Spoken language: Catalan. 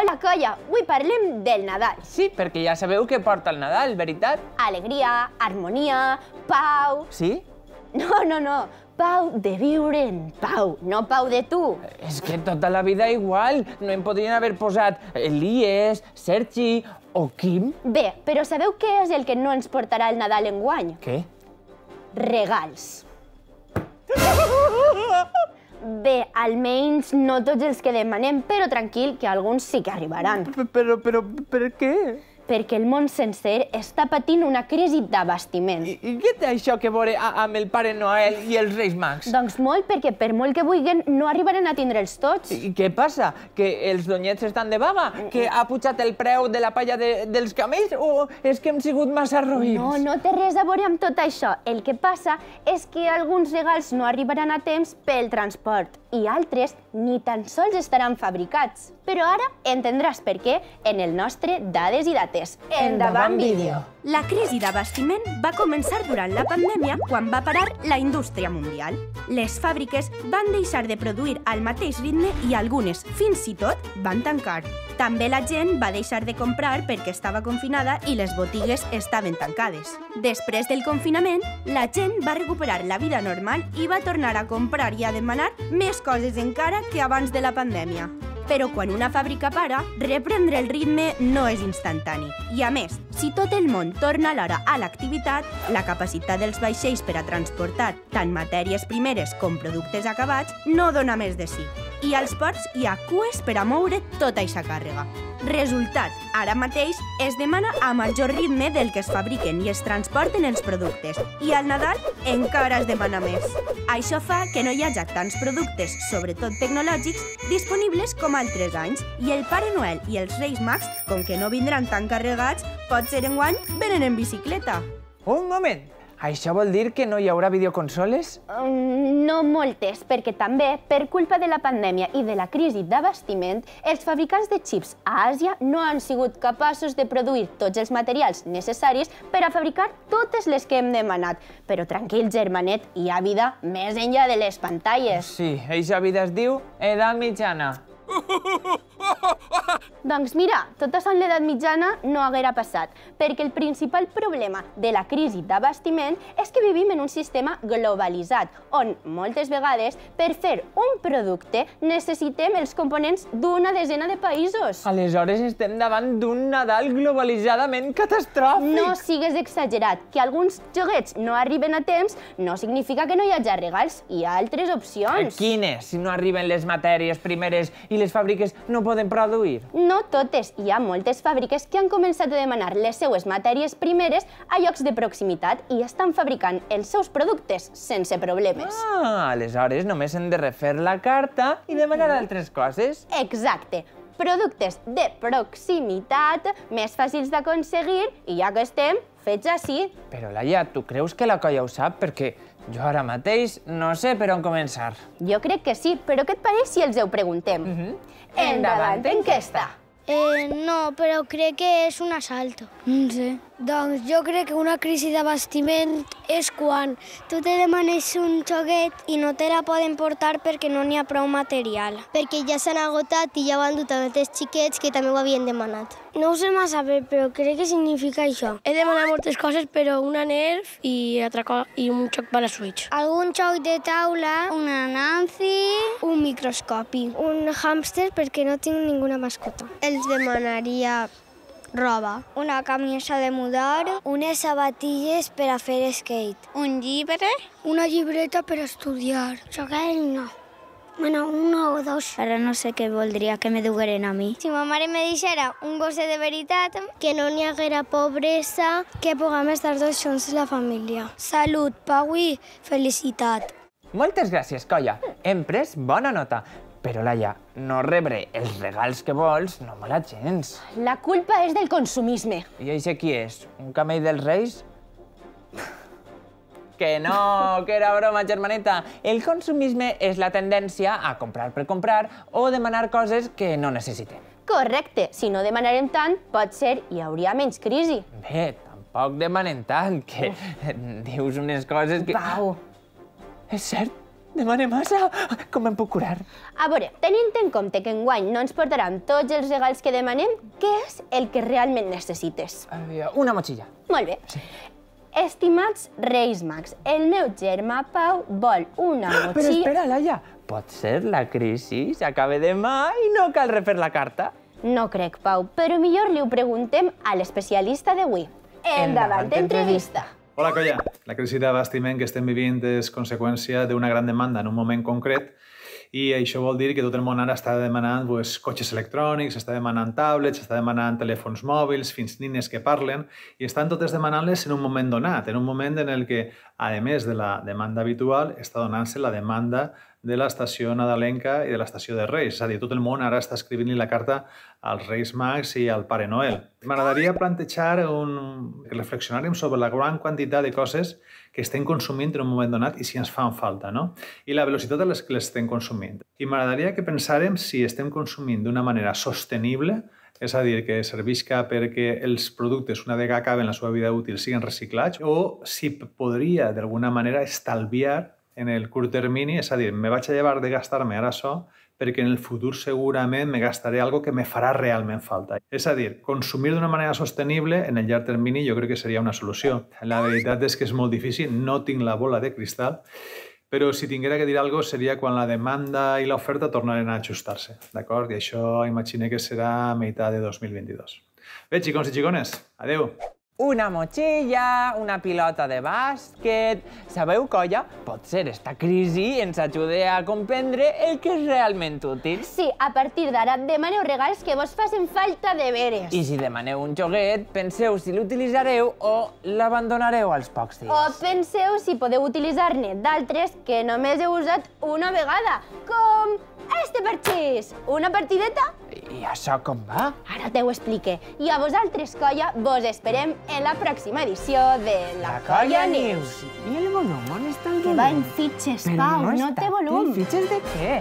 Hola, colla! Avui parlem del Nadal. Sí, perquè ja sabeu què porta el Nadal, veritat? Alegria, harmonia, pau... Sí? No, no, no. Pau de viure en pau, no pau de tu. És que tota la vida igual. No em podrien haver posat Elies, Sergi o Quim? Bé, però sabeu què és el que no ens portarà el Nadal enguany? Què? Regals. Bé, almenys no tots els que demanem, però tranquil, que alguns sí que arribaran. Però, però, per què? Perquè el món sencer està patint una crisi d'abastiment. I, I què té això que veure a- amb el Pare Noel i els Reis Mags? Doncs molt, perquè per molt que vulguin, no arribaran a tindre'ls tots. I què passa? Que els donyets estan de vaga? Que ha pujat el preu de la palla de, dels camells? O és que hem sigut massa roïns? No, no té res a veure amb tot això. El que passa és que alguns regals no arribaran a temps pel transport i altres ni tan sols estaran fabricats. Però ara entendràs per què en el nostre Dades i Dates. Endavant vídeo! La crisi d'abastiment va començar durant la pandèmia quan va parar la indústria mundial. Les fàbriques van deixar de produir al mateix ritme i algunes, fins i tot, van tancar. També la gent va deixar de comprar perquè estava confinada i les botigues estaven tancades. Després del confinament, la gent va recuperar la vida normal i va tornar a comprar i a demanar més coses encara que abans de la pandèmia. Però quan una fàbrica para, reprendre el ritme no és instantani. I a més, si tot el món torna alhora a l'activitat, la capacitat dels vaixells per a transportar tant matèries primeres com productes acabats no dona més de sí. I als ports hi ha cues per a moure tota aquesta càrrega. Resultat, ara mateix es demana a major ritme del que es fabriquen i es transporten els productes. I al Nadal encara es demana més. Això fa que no hi hagi tants productes, sobretot tecnològics, disponibles com altres anys. I el Pare Noel i els Reis Mags, com que no vindran tan carregats, potser enguany venen en bicicleta. Un moment! Això vol dir que no hi haurà videoconsoles? Mm, No moltes, perquè també, per culpa de la pandèmia i de la crisi d'abastiment, els fabricants de xips a Àsia no han sigut capaços de produir tots els materials necessaris per a fabricar totes les que hem demanat. Però tranquil, germanet, hi ha vida més enllà de les pantalles. Sí, eixa vida es diu edat mitjana. Doncs mira, tot això en l'edat mitjana no haguera passat, perquè el principal problema de la crisi d'abastiment és que vivim en un sistema globalitzat, on moltes vegades per fer un producte necessitem els components d'una desena de països. Aleshores estem davant d'un Nadal globalitzadament catastròfic. No sigues exagerat, que alguns joguets no arriben a temps no significa que no hi hagi regals, hi ha altres opcions. Quines? Si no arriben les matèries primeres i les fàbriques no poden produir. No totes, hi ha moltes fàbriques que han començat a demanar les seues matèries primeres a llocs de proximitat i estan fabricant els seus productes sense problemes. Ah, aleshores només hem de refer la carta i demanar altres coses. Exacte. Productes de proximitat, més fàcils d'aconseguir i ja que estem, fets així. Però, Laia, tu creus que la colla ho sap? Perquè jo ara mateix no sé per on començar. Jo crec que sí, però què et pareix si els ho preguntem? Endavant, enquesta! Eh, no, però crec que és un assalt. No sé. Doncs jo crec que una crisi d'abastiment és quan tu te demanes un joguet i no te la poden portar perquè no n'hi ha prou material. Perquè ja s'han agotat i ja han dut a altres xiquets que també ho havien demanat. No ho sé massa bé, però crec que significa això. He demanat moltes coses, però una Nerf i, altra i un xoc per la Switch. Algun joc de taula, una Nancy, un microscopi, un hàmster perquè no tinc ninguna mascota. Els demanaria roba, una camisa de mudar, unes sabatilles per a fer skate, un llibre, una llibreta per estudiar. Joguet no. Bueno, uno o dos. Ara no sé què voldria que me dugueren a mi. Si ma mare me deixara un gosset de veritat, que no n'hi haguera pobresa, que puguem estar tots junts la família. Salut, pau i felicitat. Moltes gràcies, colla. Hem pres bona nota. Però, Laia, no rebre els regals que vols no mola gens. La culpa és del consumisme. I això qui és? Un camell dels Reis? Que no, que era broma, germaneta. El consumisme és la tendència a comprar per comprar o demanar coses que no necessitem. Correcte, si no demanarem tant, pot ser hi hauria menys crisi. Bé, tampoc demanem tant, que dius unes coses que... Pau, És cert, Demane massa? Com em puc curar? A veure, tenint en compte que enguany no ens portaran tots els regals que demanem, què és el que realment necessites? Una motxilla. Molt bé. Estimats Reis Mags, el meu germà Pau vol una Però motxilla... espera, Laia, pot ser la crisi s'acabe demà i no cal refer la carta? No crec, Pau, però millor li ho preguntem a l'especialista d'avui. Endavant, Endavant, entrevista. Hola, colla. La crisi d'abastiment que estem vivint és conseqüència d'una gran demanda en un moment concret i això vol dir que tot el món ara està demanant pues, cotxes electrònics, està demanant tablets, està demanant telèfons mòbils, fins nines que parlen, i estan totes demanant-les en un moment donat, en un moment en el que, a més de la demanda habitual, està donant-se la demanda de l'estació nadalenca i de l'estació de Reis. És a dir, tot el món ara està escrivint-li la carta als Reis Mags i al Pare Noel. M'agradaria plantejar un... que reflexionàrem sobre la gran quantitat de coses que estem consumint en un moment donat i si ens fan falta, no? I la velocitat a les que les estem consumint. I m'agradaria que pensàrem si estem consumint d'una manera sostenible és a dir, que servisca perquè els productes, una vegada acaben la seva vida útil, siguin reciclats, o si podria, d'alguna manera, estalviar en el curt termini, és a dir, me vaig a llevar de gastar-me ara això perquè en el futur segurament me gastaré algo que me farà realment falta. És a dir, consumir d'una manera sostenible en el llarg termini jo crec que seria una solució. La veritat és que és molt difícil, no tinc la bola de cristal, però si tinguera que dir cosa seria quan la demanda i l'oferta tornaren a ajustar-se, d'acord? I això imagine que serà a meitat de 2022. Bé, xicons i xicones, adeu! Una motxilla, una pilota de bàsquet... Sabeu, colla? Potser esta crisi ens ajuda a comprendre el que és realment útil. Sí, a partir d'ara demaneu regals que vos facin falta de veres. I si demaneu un joguet, penseu si l'utilitzareu o l'abandonareu als pocs dies. O penseu si podeu utilitzar-ne d'altres que només heu usat una vegada, com este parxís. Una partideta? I això com va? Ara te ho explique. I a vosaltres, colla, vos esperem en la pròxima edició de La, Colla News. I el volum on està el Que va en fitxes, Pau, no té volum. Fitxes de què?